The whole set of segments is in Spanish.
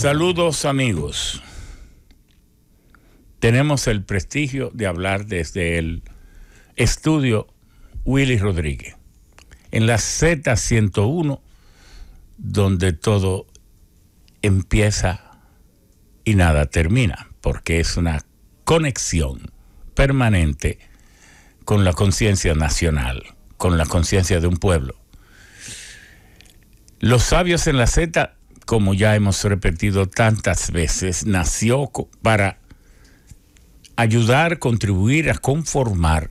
Saludos amigos. Tenemos el prestigio de hablar desde el estudio Willy Rodríguez, en la Z101, donde todo empieza y nada termina, porque es una conexión permanente con la conciencia nacional, con la conciencia de un pueblo. Los sabios en la Z como ya hemos repetido tantas veces, nació para ayudar, contribuir a conformar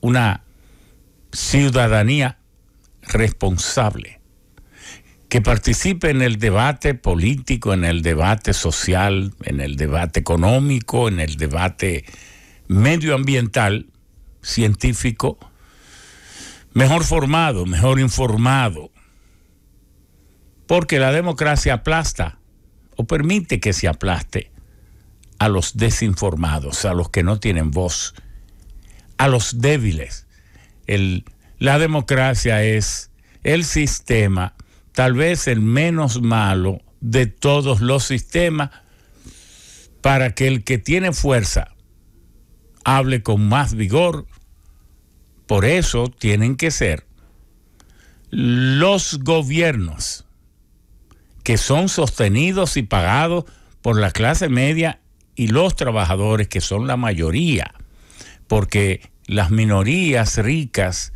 una ciudadanía responsable, que participe en el debate político, en el debate social, en el debate económico, en el debate medioambiental, científico, mejor formado, mejor informado, porque la democracia aplasta o permite que se aplaste a los desinformados, a los que no tienen voz, a los débiles. la democracia es el sistema, tal vez el menos malo de todos los sistemas, para que el que tiene fuerza hable con más vigor. Por eso tienen que ser los gobiernos que son sostenidos y pagados por la clase media y los trabajadores, que son la mayoría, porque las minorías ricas,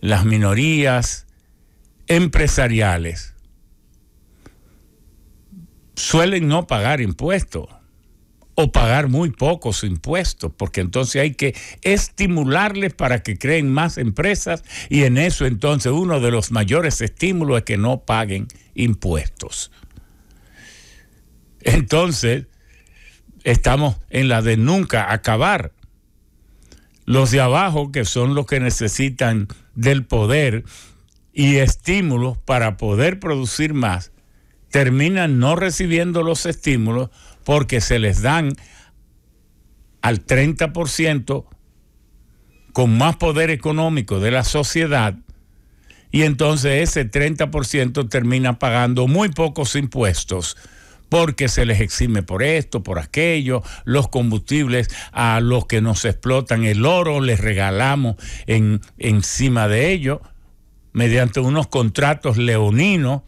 las minorías empresariales, suelen no pagar impuestos o pagar muy pocos impuestos, porque entonces hay que estimularles para que creen más empresas y en eso entonces uno de los mayores estímulos es que no paguen impuestos. Entonces, estamos en la de nunca acabar. Los de abajo, que son los que necesitan del poder y estímulos para poder producir más, terminan no recibiendo los estímulos porque se les dan al 30% con más poder económico de la sociedad y entonces ese 30% termina pagando muy pocos impuestos porque se les exime por esto, por aquello, los combustibles a los que nos explotan el oro, les regalamos en, encima de ello, mediante unos contratos leoninos,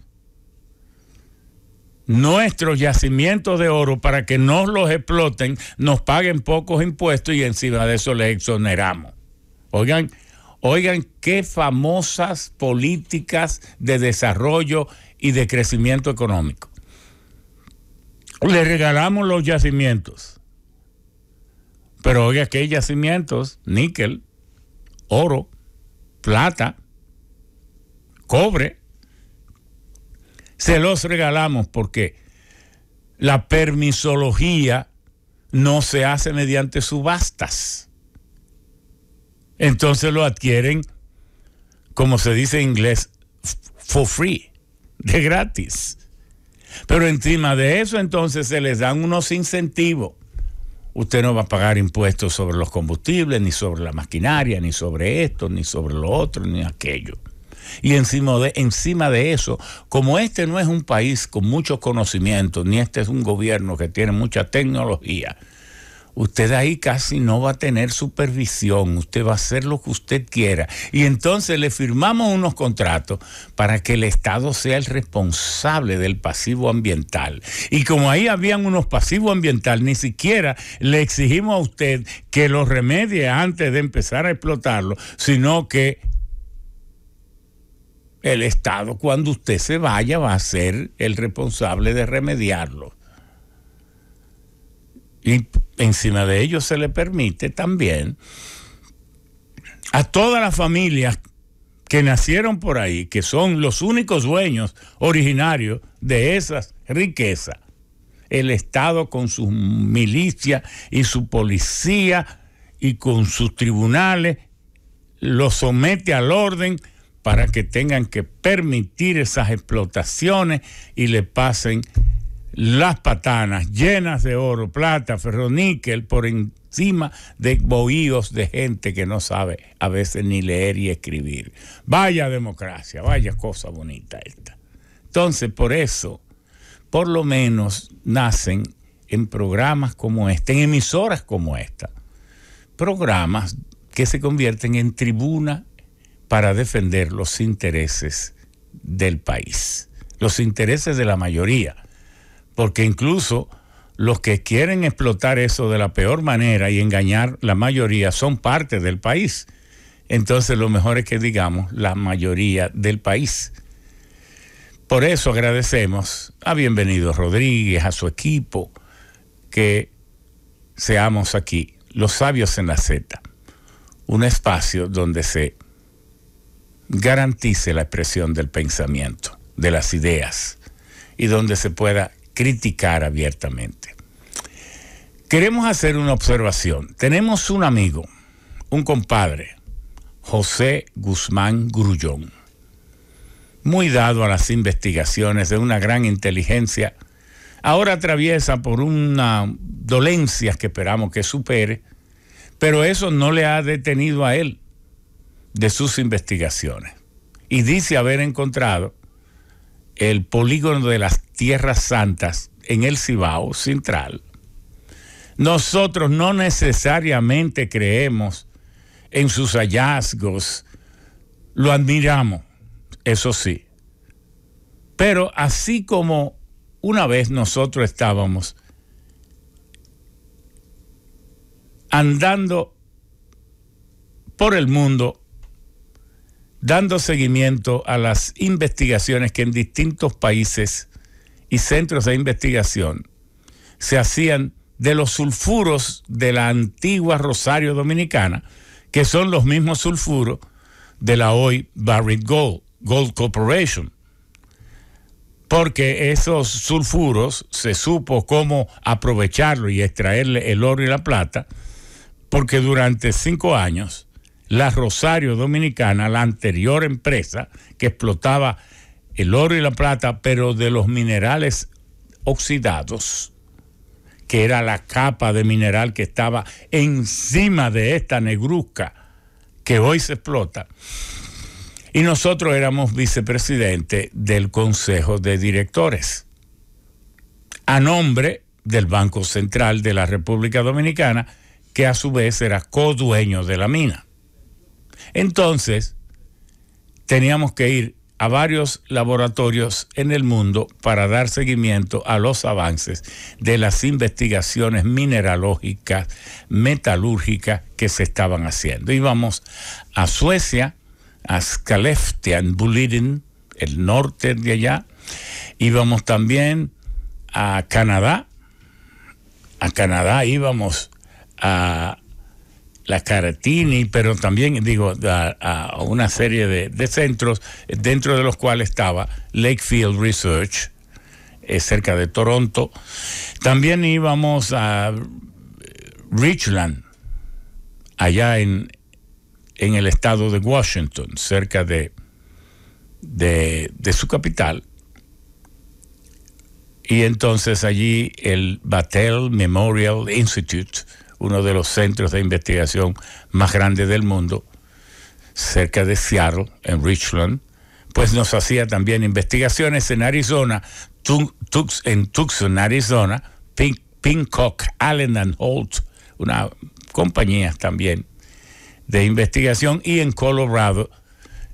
nuestros yacimientos de oro para que no los exploten, nos paguen pocos impuestos y encima de eso les exoneramos. Oigan, oigan qué famosas políticas de desarrollo y de crecimiento económico. Le regalamos los yacimientos. Pero oiga, ¿qué yacimientos? Níquel, oro, plata, cobre se los regalamos porque la permisología no se hace mediante subastas. Entonces lo adquieren, como se dice en inglés, for free, de gratis. Pero encima de eso entonces se les dan unos incentivos. Usted no va a pagar impuestos sobre los combustibles, ni sobre la maquinaria, ni sobre esto, ni sobre lo otro, ni aquello. Y encima de, encima de eso, como este no es un país con mucho conocimiento, ni este es un gobierno que tiene mucha tecnología, usted ahí casi no va a tener supervisión, usted va a hacer lo que usted quiera. Y entonces le firmamos unos contratos para que el Estado sea el responsable del pasivo ambiental. Y como ahí habían unos pasivos ambientales, ni siquiera le exigimos a usted que los remedie antes de empezar a explotarlo, sino que el Estado cuando usted se vaya va a ser el responsable de remediarlo. Y encima de ello se le permite también a todas las familias que nacieron por ahí, que son los únicos dueños originarios de esas riquezas, el Estado con sus milicias y su policía y con sus tribunales, lo somete al orden para que tengan que permitir esas explotaciones y le pasen las patanas llenas de oro, plata, ferroníquel por encima de bohíos de gente que no sabe a veces ni leer y escribir. Vaya democracia, vaya cosa bonita esta. Entonces, por eso, por lo menos nacen en programas como este, en emisoras como esta. Programas que se convierten en tribuna para defender los intereses del país, los intereses de la mayoría, porque incluso los que quieren explotar eso de la peor manera y engañar la mayoría son parte del país. Entonces lo mejor es que digamos la mayoría del país. Por eso agradecemos a Bienvenido Rodríguez, a su equipo, que seamos aquí, los sabios en la Z, un espacio donde se garantice la expresión del pensamiento, de las ideas, y donde se pueda criticar abiertamente. Queremos hacer una observación. Tenemos un amigo, un compadre, José Guzmán Grullón muy dado a las investigaciones, de una gran inteligencia, ahora atraviesa por una dolencia que esperamos que supere, pero eso no le ha detenido a él de sus investigaciones. Y dice haber encontrado el polígono de las Tierras Santas en el Cibao Central. Nosotros no necesariamente creemos en sus hallazgos, lo admiramos, eso sí. Pero así como una vez nosotros estábamos andando por el mundo, dando seguimiento a las investigaciones que en distintos países y centros de investigación se hacían de los sulfuros de la antigua Rosario Dominicana, que son los mismos sulfuros de la hoy Barrick Gold. Gold Corporation, porque esos sulfuros se supo cómo aprovecharlo y extraerle el oro y la plata, porque durante cinco años la Rosario Dominicana, la anterior empresa que explotaba el oro y la plata, pero de los minerales oxidados, que era la capa de mineral que estaba encima de esta negruzca que hoy se explota, y nosotros éramos vicepresidente del Consejo de Directores, a nombre del Banco Central de la República Dominicana, que a su vez era codueño de la mina. Entonces, teníamos que ir a varios laboratorios en el mundo para dar seguimiento a los avances de las investigaciones mineralógicas, metalúrgicas que se estaban haciendo. Íbamos a Suecia, a Skellefteå, Boliden, el norte de allá. Íbamos también a Canadá. A Canadá íbamos a la Caratini, pero también digo a, una serie de, centros dentro de los cuales estaba Lakefield Research, eh, cerca de Toronto. También íbamos a Richland, allá en, en el estado de Washington, cerca de, de, su capital. Y entonces allí el Battelle Memorial Institute, uno de los centros de investigación más grandes del mundo, cerca de Seattle, en Richland, pues nos hacía también investigaciones en Arizona, en Tucson, Arizona, Pink, Allen and Holt, una compañía también de investigación y en Colorado,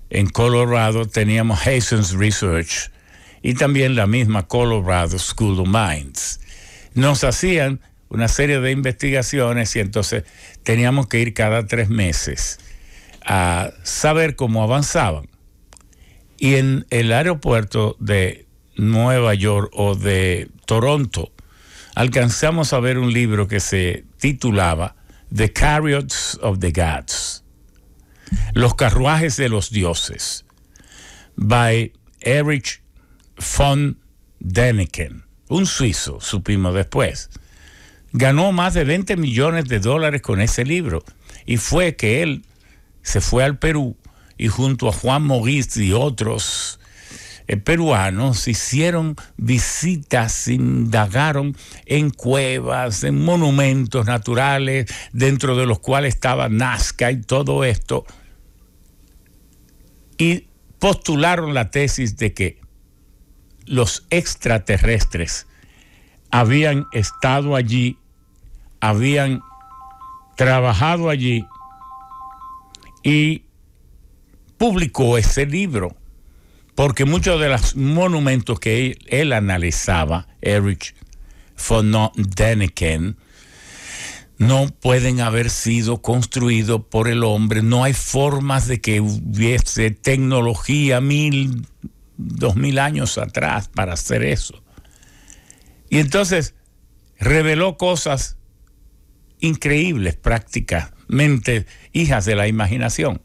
en Colorado teníamos Hastings Research y también la misma Colorado School of Mines. Nos hacían una serie de investigaciones y entonces teníamos que ir cada tres meses a saber cómo avanzaban. Y en el aeropuerto de Nueva York o de Toronto alcanzamos a ver un libro que se titulaba The Chariots of the Gods. Los carruajes de los dioses. By Erich von Däniken, un suizo, supimos después. Ganó más de 20 millones de dólares con ese libro. Y fue que él se fue al Perú y junto a Juan Maurice y otros eh, peruanos hicieron visitas, indagaron en cuevas, en monumentos naturales, dentro de los cuales estaba Nazca y todo esto, y postularon la tesis de que los extraterrestres habían estado allí, habían trabajado allí y publicó ese libro, porque muchos de los monumentos que él, analizaba, Erich von Däniken, no pueden haber sido construidos por el hombre. No hay formas de que hubiese tecnología mil, dos mil años atrás para hacer eso. Y entonces reveló cosas increíbles, prácticamente hijas de la imaginación.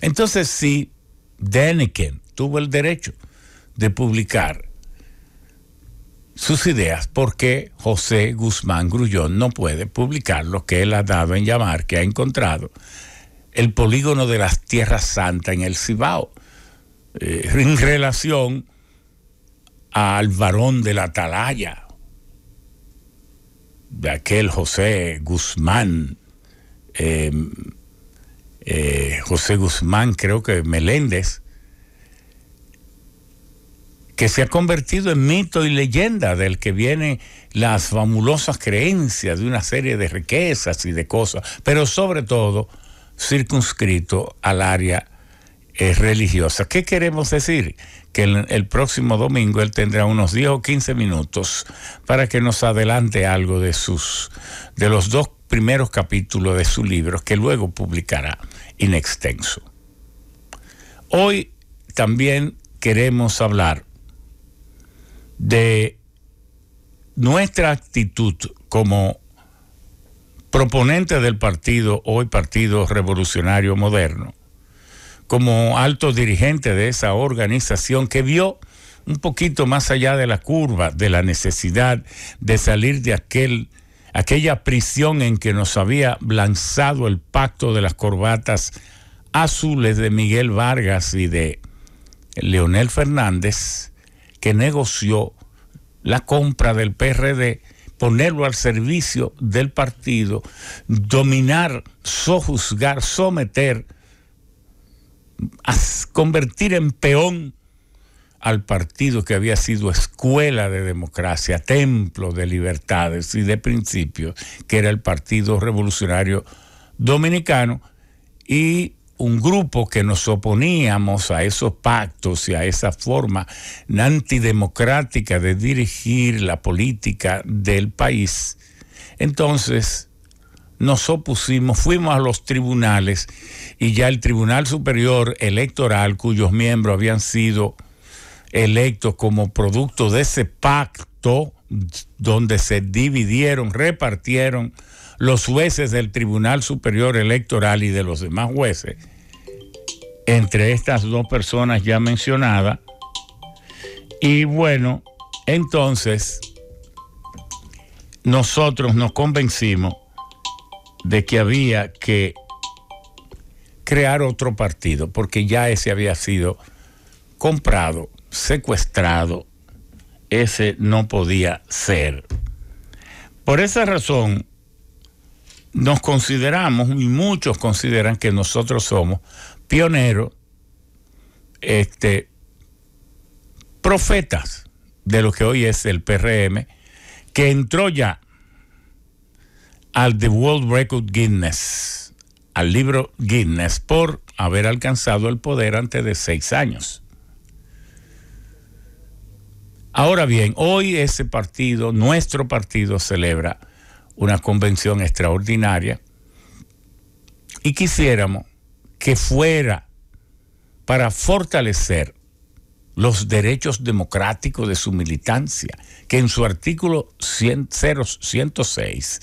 Entonces, si Deniken tuvo el derecho de publicar sus ideas, ¿por qué José Guzmán Grullón no puede publicar lo que él ha dado en llamar, que ha encontrado el polígono de las Tierras Santas en el Cibao, eh, en relación al varón de la atalaya, de aquel José Guzmán, eh, eh, José Guzmán, creo que Meléndez, que se ha convertido en mito y leyenda del que vienen las famulosas creencias de una serie de riquezas y de cosas, pero sobre todo circunscrito al área eh, religiosa. ¿Qué queremos decir? Que el, el, próximo domingo él tendrá unos 10 o 15 minutos para que nos adelante algo de sus de los dos primeros capítulos de su libro que luego publicará in extenso. Hoy también queremos hablar de nuestra actitud como proponente del partido, hoy Partido Revolucionario Moderno, como alto dirigente de esa organización que vio un poquito más allá de la curva de la necesidad de salir de aquel aquella prisión en que nos había lanzado el pacto de las corbatas azules de Miguel Vargas y de Leonel Fernández, que negoció la compra del PRD, ponerlo al servicio del partido, dominar, sojuzgar, someter, convertir en peón al partido que había sido escuela de democracia, templo de libertades y de principios, que era el Partido Revolucionario Dominicano, y un grupo que nos oponíamos a esos pactos y a esa forma antidemocrática de dirigir la política del país. Entonces nos opusimos, fuimos a los tribunales y ya el Tribunal Superior Electoral, cuyos miembros habían sido electos como producto de ese pacto donde se dividieron, repartieron los jueces del Tribunal Superior Electoral y de los demás jueces, entre estas dos personas ya mencionadas. Y bueno, entonces nosotros nos convencimos de que había que crear otro partido, porque ya ese había sido comprado secuestrado, ese no podía ser. Por esa razón, nos consideramos, y muchos consideran que nosotros somos pioneros, este, profetas de lo que hoy es el PRM, que entró ya al The World Record Guinness, al libro Guinness, por haber alcanzado el poder antes de seis años. Ahora bien, hoy ese partido, nuestro partido, celebra una convención extraordinaria y quisiéramos que fuera para fortalecer los derechos democráticos de su militancia, que en su artículo 106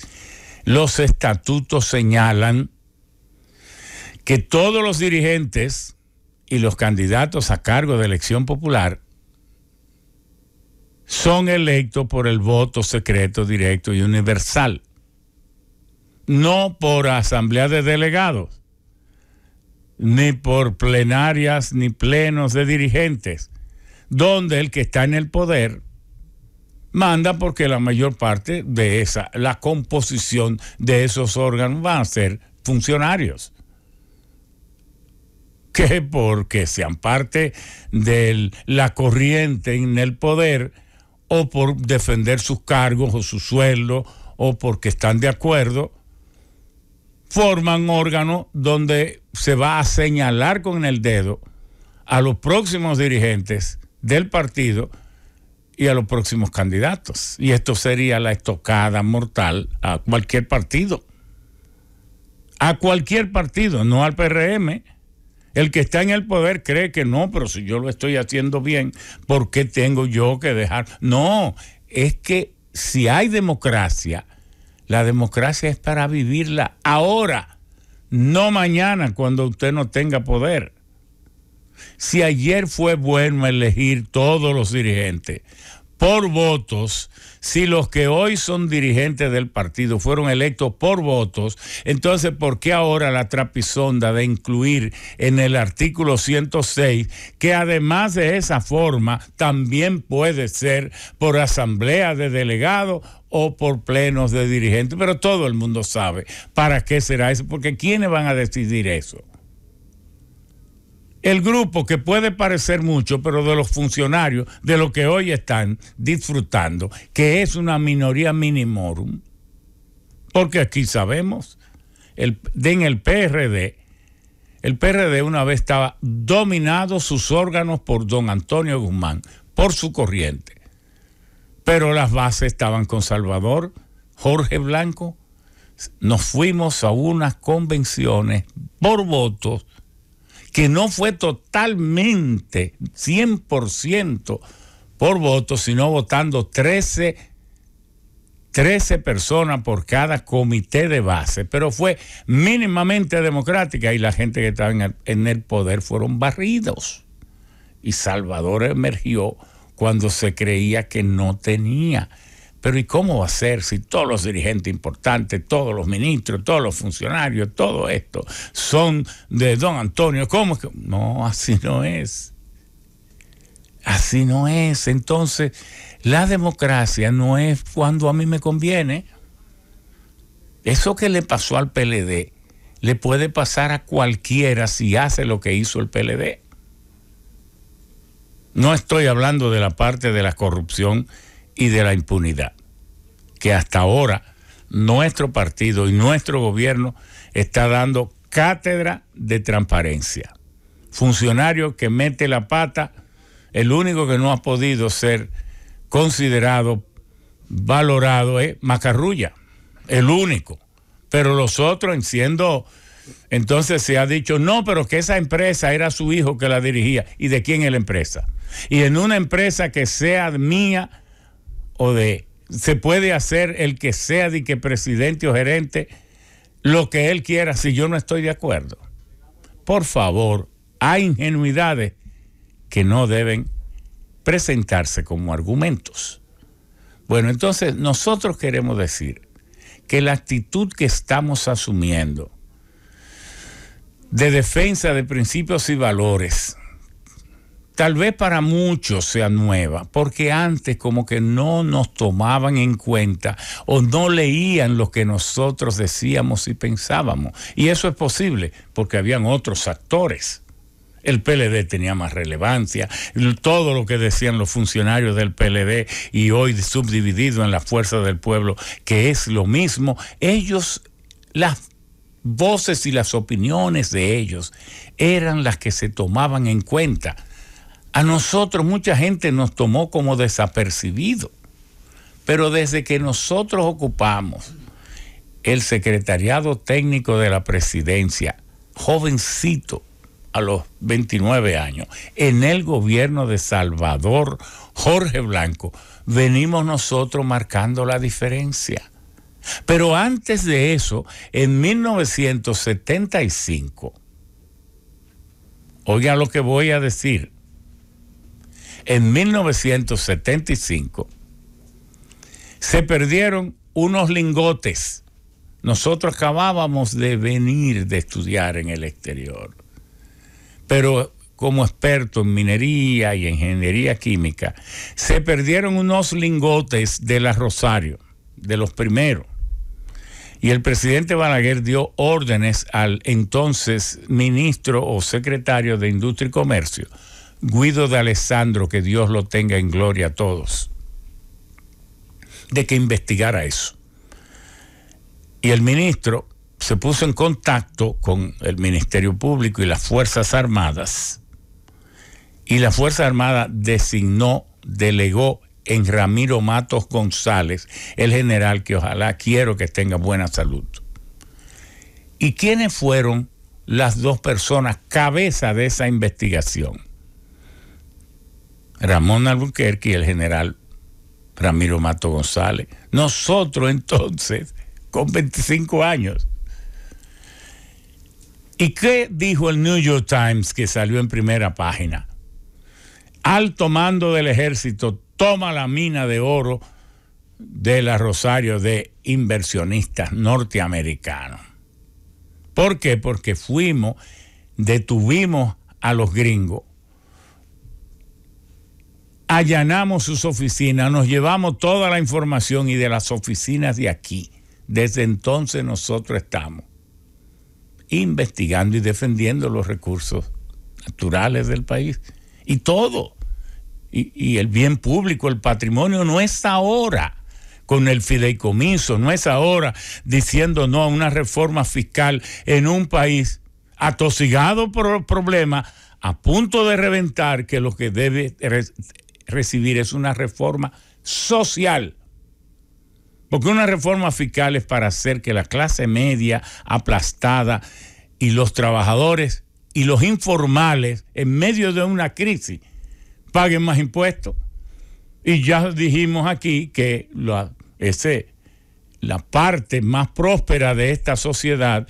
los estatutos señalan que todos los dirigentes y los candidatos a cargo de elección popular son electos por el voto secreto, directo y universal, no por asamblea de delegados, ni por plenarias ni plenos de dirigentes, donde el que está en el poder manda porque la mayor parte de esa, la composición de esos órganos van a ser funcionarios. que porque sean parte de la corriente en el poder o por defender sus cargos o su sueldo o porque están de acuerdo, forman órganos donde se va a señalar con el dedo a los próximos dirigentes del partido y a los próximos candidatos. Y esto sería la estocada mortal a cualquier partido. A cualquier partido, no al PRM. El que está en el poder cree que no, pero si yo lo estoy haciendo bien, ¿por qué tengo yo que dejar? No, es que si hay democracia, la democracia es para vivirla ahora, no mañana cuando usted no tenga poder. Si ayer fue bueno elegir todos los dirigentes por votos, si los que hoy son dirigentes del partido fueron electos por votos, entonces ¿por qué ahora la trapisonda de incluir en el artículo 106 que además de esa forma también puede ser por asamblea de delegados o por plenos de dirigentes? Pero todo el mundo sabe para qué será eso, porque ¿quiénes van a decidir eso? El grupo que puede parecer mucho, pero de los funcionarios, de lo que hoy están disfrutando, que es una minoría minimorum, porque aquí sabemos, el, en el PRD, el PRD una vez estaba dominado sus órganos por don Antonio Guzmán, por su corriente, pero las bases estaban con Salvador, Jorge Blanco, nos fuimos a unas convenciones por votos que no fue totalmente 100% por voto, sino votando 13, 13 personas por cada comité de base, pero fue mínimamente democrática y la gente que estaba en el, en el poder fueron barridos. Y Salvador emergió cuando se creía que no tenía pero ¿y cómo va a ser si todos los dirigentes importantes, todos los ministros, todos los funcionarios, todo esto son de don Antonio? ¿Cómo que? No, así no es. Así no es. Entonces, la democracia no es cuando a mí me conviene. Eso que le pasó al PLD le puede pasar a cualquiera si hace lo que hizo el PLD. No estoy hablando de la parte de la corrupción y de la impunidad, que hasta ahora nuestro partido y nuestro gobierno está dando cátedra de transparencia. Funcionario que mete la pata, el único que no ha podido ser considerado, valorado es Macarrulla, el único. Pero los otros, siendo, entonces se ha dicho, no, pero que esa empresa era su hijo que la dirigía. ¿Y de quién es la empresa? Y en una empresa que sea mía, o de se puede hacer el que sea de que presidente o gerente lo que él quiera si yo no estoy de acuerdo. Por favor, hay ingenuidades que no deben presentarse como argumentos. Bueno, entonces nosotros queremos decir que la actitud que estamos asumiendo de defensa de principios y valores tal vez para muchos sea nueva, porque antes como que no nos tomaban en cuenta o no leían lo que nosotros decíamos y pensábamos. Y eso es posible porque habían otros actores. El PLD tenía más relevancia, todo lo que decían los funcionarios del PLD y hoy subdividido en la fuerza del pueblo, que es lo mismo, ellos, las voces y las opiniones de ellos eran las que se tomaban en cuenta a nosotros mucha gente nos tomó como desapercibido, pero desde que nosotros ocupamos el secretariado técnico de la presidencia, jovencito, a los 29 años, en el gobierno de Salvador Jorge Blanco, venimos nosotros marcando la diferencia. Pero antes de eso, en 1975, oiga lo que voy a decir, en 1975 se perdieron unos lingotes. Nosotros acabábamos de venir de estudiar en el exterior, pero como experto en minería y ingeniería química, se perdieron unos lingotes de la Rosario, de los primeros. Y el presidente Balaguer dio órdenes al entonces ministro o secretario de Industria y Comercio, Guido de Alessandro, que Dios lo tenga en gloria a todos, de que investigara eso. Y el ministro se puso en contacto con el Ministerio Público y las Fuerzas Armadas. Y la Fuerza Armada designó, delegó en Ramiro Matos González, el general que ojalá quiero que tenga buena salud. ¿Y quiénes fueron las dos personas cabeza de esa investigación? Ramón Albuquerque y el general Ramiro Matos González. Nosotros entonces, con 25 años, ¿Y qué dijo el New York Times que salió en primera página? Alto mando del ejército toma la mina de oro de la Rosario de inversionistas norteamericanos. ¿Por qué? Porque fuimos, detuvimos a los gringos, allanamos sus oficinas, nos llevamos toda la información y de las oficinas de aquí. Desde entonces nosotros estamos investigando y defendiendo los recursos naturales del país. Y todo. Y, el bien público, el patrimonio, no es ahora con el fideicomiso, no es ahora diciendo no a una reforma fiscal en un país atosigado por problemas, a punto de reventar, que lo que debe recibir es una reforma social. Porque una reforma fiscal es para hacer que la clase media aplastada y los trabajadores y los informales en medio de una crisis paguen más impuestos. Y ya dijimos aquí que la, ese, la parte más próspera de esta sociedad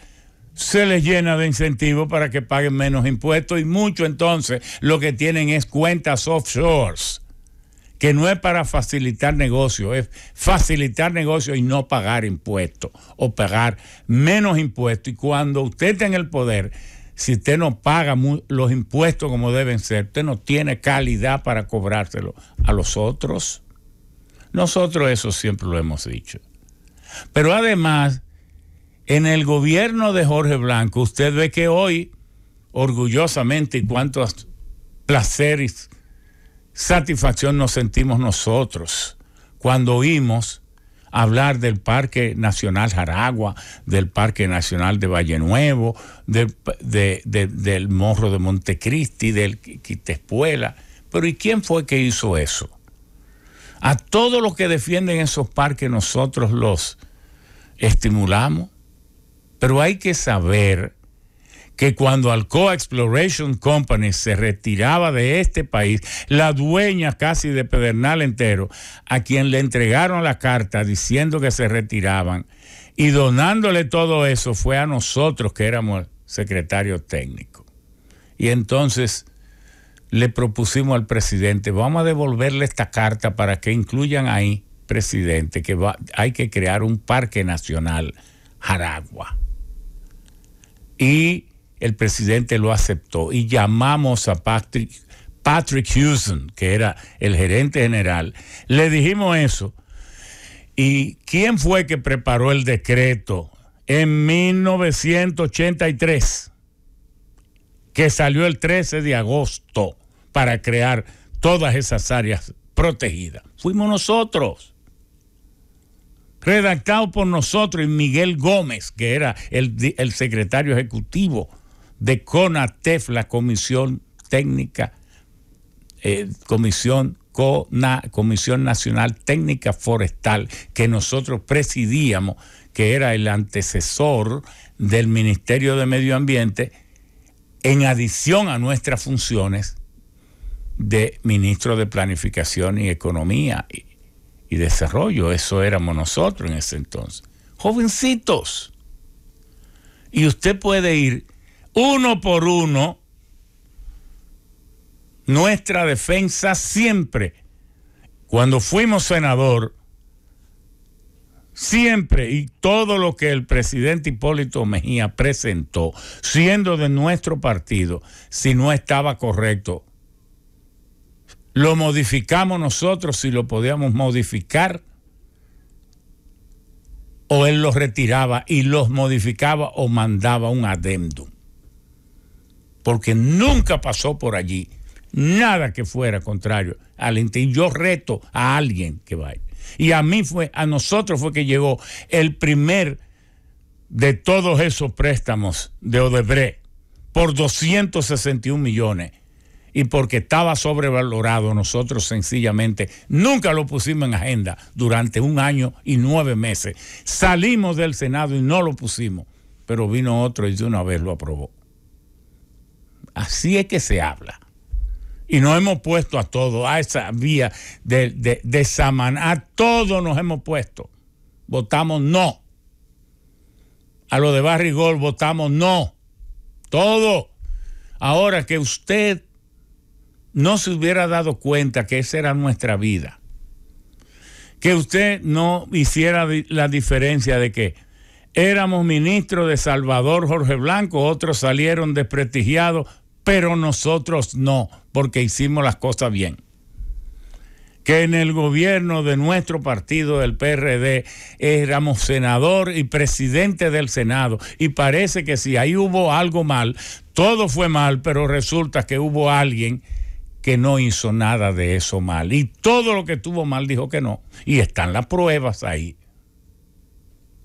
se les llena de incentivos para que paguen menos impuestos. Y mucho entonces lo que tienen es cuentas offshores que no es para facilitar negocios, es facilitar negocios y no pagar impuestos o pagar menos impuestos. Y cuando usted está en el poder, si usted no paga los impuestos como deben ser, usted no tiene calidad para cobrárselo a los otros. Nosotros eso siempre lo hemos dicho. Pero además, en el gobierno de Jorge Blanco, usted ve que hoy, orgullosamente, y cuántos placeres satisfacción nos sentimos nosotros cuando oímos hablar del Parque Nacional Jaragua, del Parque Nacional de Valle Nuevo, del Morro de Montecristi, del Quitespuela. Pero ¿y quién fue que hizo eso? A todos los que defienden esos parques nosotros los estimulamos, pero hay que saber que cuando Alcoa Exploration Company se retiraba de este país, la dueña casi de Pedernal entero, a quien le entregaron la carta diciendo que se retiraban y donándole todo eso fue a nosotros que éramos secretarios técnicos. Y entonces le propusimos al presidente, vamos a devolverle esta carta para que incluyan ahí, presidente, que hay que crear un parque nacional Jaragua. Y el presidente lo aceptó y llamamos a Patrick, Patrick Houston, que era el gerente general, le dijimos eso. ¿Y quién fue que preparó el decreto en 1983? Que salió el 13 de agosto para crear todas esas áreas protegidas. Fuimos nosotros redactado por nosotros y Miguel Gómez, que era el secretario ejecutivo de CONATEF, la Comisión Técnica, eh, Comisión, Comisión Nacional Técnica Forestal, que nosotros presidíamos, que era el antecesor del Ministerio de Medio Ambiente, en adición a nuestras funciones de ministro de Planificación y Economía y, y Desarrollo. Eso éramos nosotros en ese entonces. Jovencitos. Y usted puede ir uno por uno, nuestra defensa siempre, cuando fuimos senador, siempre y todo lo que el presidente Hipólito Mejía presentó, siendo de nuestro partido, si no estaba correcto, lo modificamos nosotros si lo podíamos modificar o él los retiraba y los modificaba o mandaba un adendum. Porque nunca pasó por allí nada que fuera contrario al Y yo reto a alguien que vaya. Y a mí fue, a nosotros fue que llegó el primer de todos esos préstamos de Odebrecht por 261 millones. Y porque estaba sobrevalorado, nosotros sencillamente nunca lo pusimos en agenda durante un año y nueve meses. Salimos del Senado y no lo pusimos, pero vino otro y de una vez lo aprobó. Así es que se habla. Y nos hemos puesto a todo, a esa vía de, de, de Samaná, a todos nos hemos puesto. Votamos no. A lo de Barrigol votamos no. Todo. Ahora que usted no se hubiera dado cuenta que esa era nuestra vida, que usted no hiciera la diferencia de que éramos ministros de Salvador Jorge Blanco, otros salieron desprestigiados, pero nosotros no, porque hicimos las cosas bien que en el gobierno de nuestro partido, el PRD, éramos senador y presidente del Senado. Y parece que si ahí hubo algo mal, todo fue mal, pero resulta que hubo alguien que no hizo nada de eso mal. Y todo lo que tuvo mal dijo que no. Y están las pruebas ahí.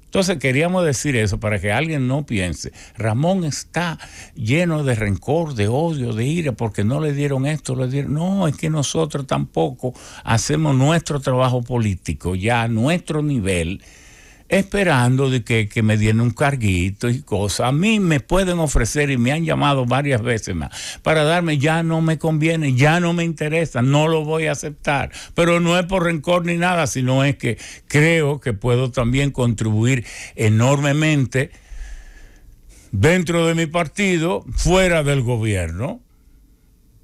Entonces queríamos decir eso para que alguien no piense, Ramón está lleno de rencor, de odio, de ira, porque no le dieron esto, le dieron... No, es que nosotros tampoco hacemos nuestro trabajo político ya a nuestro nivel esperando de que, me den un carguito y cosas. A mí me pueden ofrecer y me han llamado varias veces más para darme, ya no me conviene, ya no me interesa, no lo voy a aceptar. Pero no es por rencor ni nada, sino es que creo que puedo también contribuir enormemente dentro de mi partido, fuera del gobierno,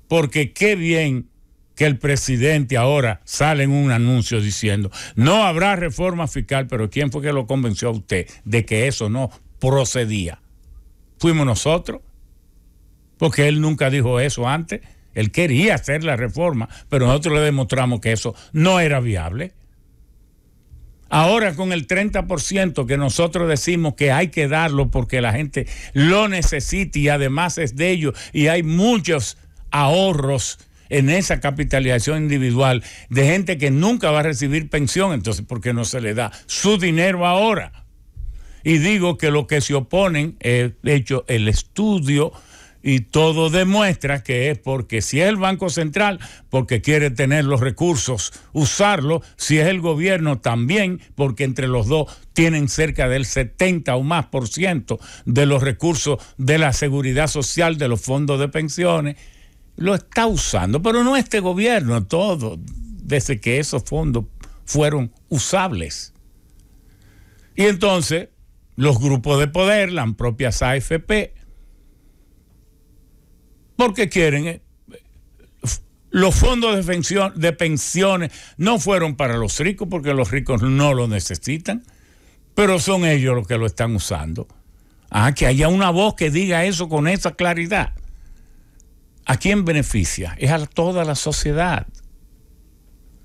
porque qué bien que el presidente ahora sale en un anuncio diciendo, no habrá reforma fiscal, pero ¿quién fue que lo convenció a usted de que eso no procedía? Fuimos nosotros, porque él nunca dijo eso antes. Él quería hacer la reforma, pero nosotros le demostramos que eso no era viable. Ahora con el 30% que nosotros decimos que hay que darlo porque la gente lo necesita y además es de ellos y hay muchos ahorros en esa capitalización individual de gente que nunca va a recibir pensión, entonces ¿por qué no se le da su dinero ahora? Y digo que lo que se oponen, de hecho, el estudio y todo demuestra que es porque si es el Banco Central, porque quiere tener los recursos, usarlo, si es el gobierno también, porque entre los dos tienen cerca del 70 o más por ciento de los recursos de la seguridad social, de los fondos de pensiones, lo está usando, pero no este gobierno, todo, desde que esos fondos fueron usables. Y entonces los grupos de poder, las propias AFP, porque quieren, eh, los fondos de, pensiones no fueron para los ricos porque los ricos no lo necesitan, pero son ellos los que lo están usando. Ah, que haya una voz que diga eso con esa claridad. ¿A quién beneficia? Es a toda la sociedad.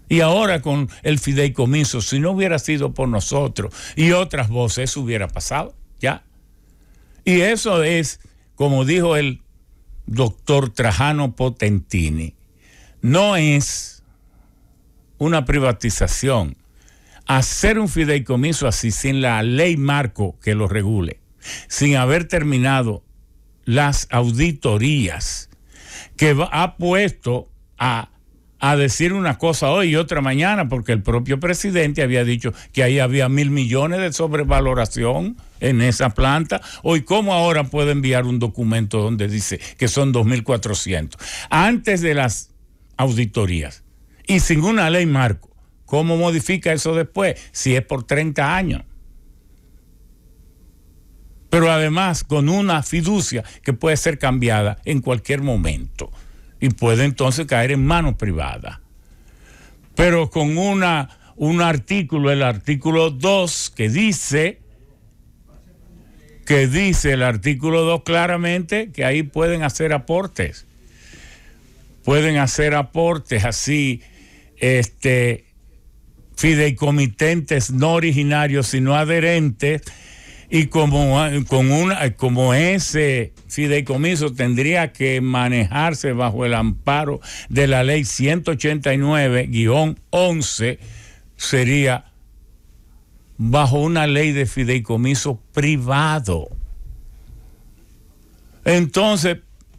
Y ahora con el fideicomiso, si no hubiera sido por nosotros y otras voces, eso hubiera pasado, ¿ya? Y eso es, como dijo el doctor Trajano Potentini, no es una privatización. Hacer un fideicomiso así sin la ley marco que lo regule, sin haber terminado las auditorías, que ha puesto a, decir una cosa hoy y otra mañana, porque el propio presidente había dicho que ahí había mil millones de sobrevaloración en esa planta. Hoy, ¿cómo ahora puede enviar un documento donde dice que son 2.400? Antes de las auditorías y sin una ley marco, ¿cómo modifica eso después si es por 30 años? Pero además con una fiducia que puede ser cambiada en cualquier momento y puede entonces caer en manos privadas. Pero con una, un artículo, el artículo 2, que dice, que dice el artículo 2 claramente que ahí pueden hacer aportes. Pueden hacer aportes así, este, fideicomitentes no originarios, sino adherentes, y como, con una, como ese fideicomiso tendría que manejarse bajo el amparo de la ley 189-11, sería bajo una ley de fideicomiso privado. Entonces,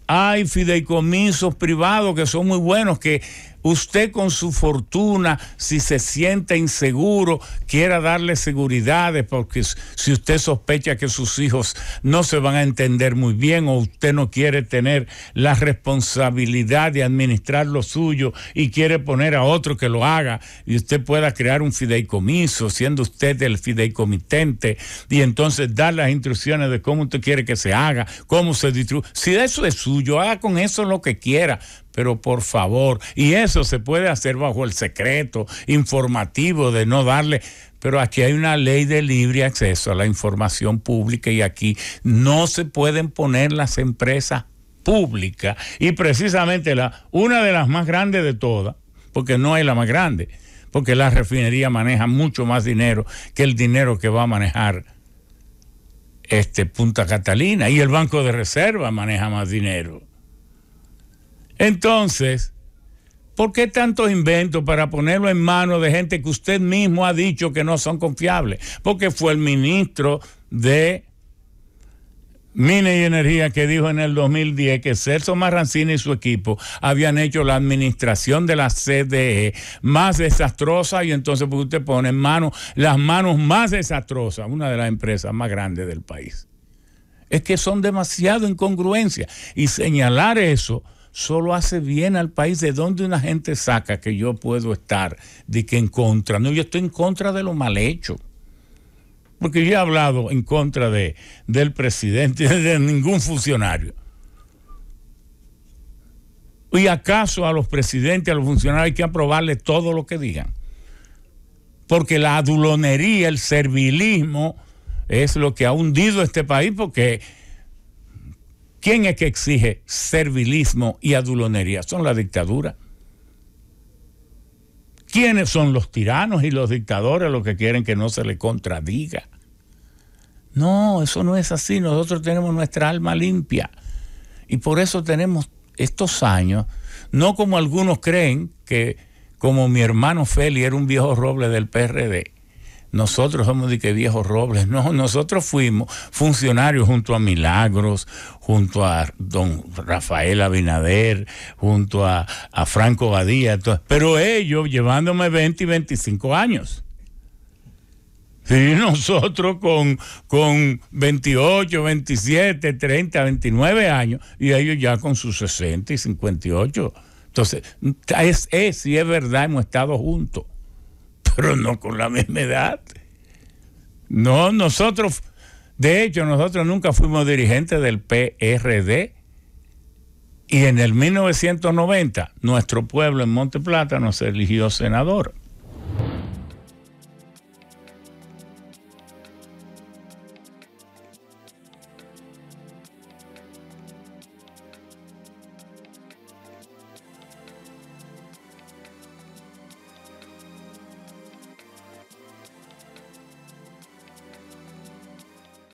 hay fideicomisos privados que son muy buenos, que usted con su fortuna, si se siente inseguro, quiera darle seguridades, porque si usted sospecha que sus hijos no se van a entender muy bien o usted no quiere tener la responsabilidad de administrar lo suyo y quiere poner a otro que lo haga y usted pueda crear un fideicomiso, siendo usted el fideicomitente y entonces dar las instrucciones de cómo usted quiere que se haga, cómo se distribuye. Si eso es suyo, haga con eso lo que quiera, pero por favor, y eso se puede hacer bajo el secreto informativo de no darle, pero aquí hay una ley de libre acceso a la información pública y aquí no se pueden poner las empresas públicas y precisamente la, una de las más grandes de todas, porque no hay la más grande, porque la refinería maneja mucho más dinero que el dinero que va a manejar este Punta Catalina y el Banco de Reserva maneja más dinero. Entonces, ¿por qué tantos inventos para ponerlo en manos de gente que usted mismo ha dicho que no son confiables? Porque fue el ministro de Minas y Energía que dijo en el 2010 que Celso Marrancini y su equipo habían hecho la administración de la CDE más desastrosa y entonces pues usted pone en manos las manos más desastrosas, una de las empresas más grandes del país. Es que son demasiado incongruencias y señalar eso solo hace bien al país. ¿De dónde una gente saca que yo puedo estar de que en contra? No, yo estoy en contra de lo mal hecho. Porque yo he hablado en contra de, del presidente, de ningún funcionario. ¿Y acaso a los presidentes, a los funcionarios hay que aprobarle todo lo que digan? Porque la adulonería, el servilismo, es lo que ha hundido este país porque ¿Quién es que exige servilismo y adulonería? Son la dictadura. ¿Quiénes son los tiranos y los dictadores los que quieren que no se le contradiga? No, eso no es así. Nosotros tenemos nuestra alma limpia. Y por eso tenemos estos años, no como algunos creen que como mi hermano Feli era un viejo roble del PRD nosotros somos de que viejos robles. No, nosotros fuimos funcionarios junto a Milagros, junto a don Rafael Abinader, junto a, Franco Badía, pero ellos llevándome 20 y 25 años. Sí, nosotros con, con 28, 27, 30, 29 años y ellos ya con sus 60 y 58. Entonces, es, es, si es verdad, hemos estado juntos pero no con la misma edad. No, nosotros, de hecho, nosotros nunca fuimos dirigentes del PRD. Y en el 1990, nuestro pueblo en Monte Plata nos eligió senador.